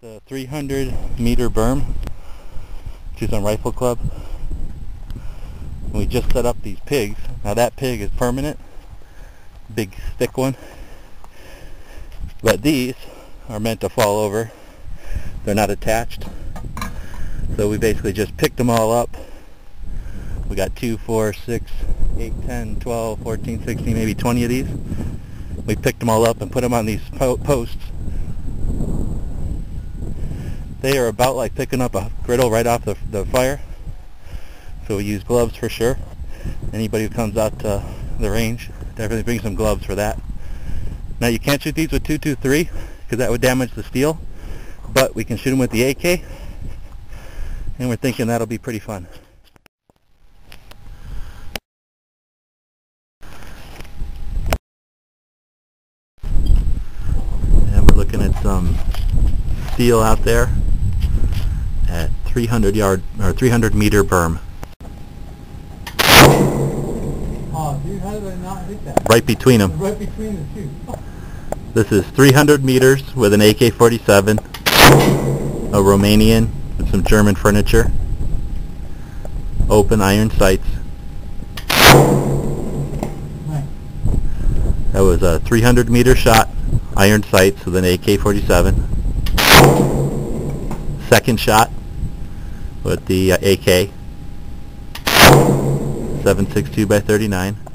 the 300 meter berm, Tucson Rifle Club. We just set up these pigs. Now that pig is permanent, big thick one. But these are meant to fall over. They're not attached. So we basically just picked them all up. We got 2, 4, 6, 8, 10, 12, 14, 16, maybe 20 of these. We picked them all up and put them on these po posts they are about like picking up a griddle right off the, the fire. So we use gloves for sure. Anybody who comes out to the range definitely bring some gloves for that. Now you can't shoot these with 223 because that would damage the steel, but we can shoot them with the AK, and we're thinking that'll be pretty fun. And we're looking at some steel out there 300 yard or 300 meter berm. Oh, dude, how did I not hit that? Right between them. Right between the two. This is 300 meters with an AK-47, a Romanian with some German furniture, open iron sights. Nice. That was a 300 meter shot, iron sights with an AK-47. Second shot with the uh, AK, 7.62 by 39.